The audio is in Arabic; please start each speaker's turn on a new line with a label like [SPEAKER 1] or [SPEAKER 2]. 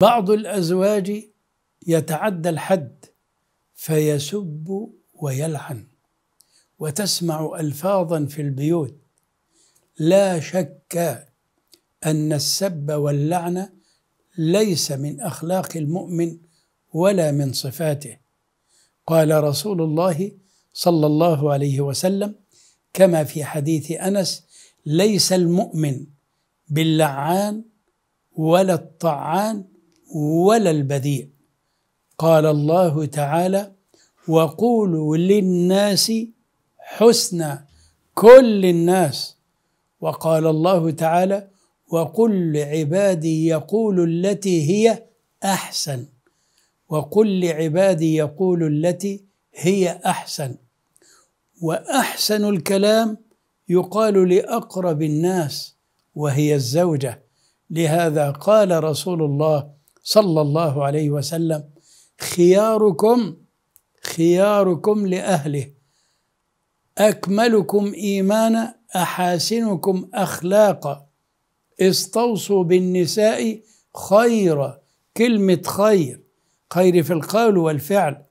[SPEAKER 1] بعض الأزواج يتعدى الحد فيسب ويلعن وتسمع ألفاظا في البيوت. لا شك أن السب واللعن ليس من أخلاق المؤمن ولا من صفاته. قال رسول الله صلى الله عليه وسلم كما في حديث أنس ليس المؤمن باللعان ولا الطعان ولا البذيء قال الله تعالى وقولوا للناس حسنا كل الناس وقال الله تعالى وقل لعبادي يقول التي هي أحسن. وقل لعبادي يقول التي هي أحسن. وأحسن الكلام يقال لأقرب الناس وهي الزوجة. لهذا قال رسول الله صلى الله عليه وسلم خياركم خياركم لأهله. أكملكم ايمانا أحاسنكم أخلاقا. استوصوا بالنساء خيرا كلمة خير خير في القول والفعل.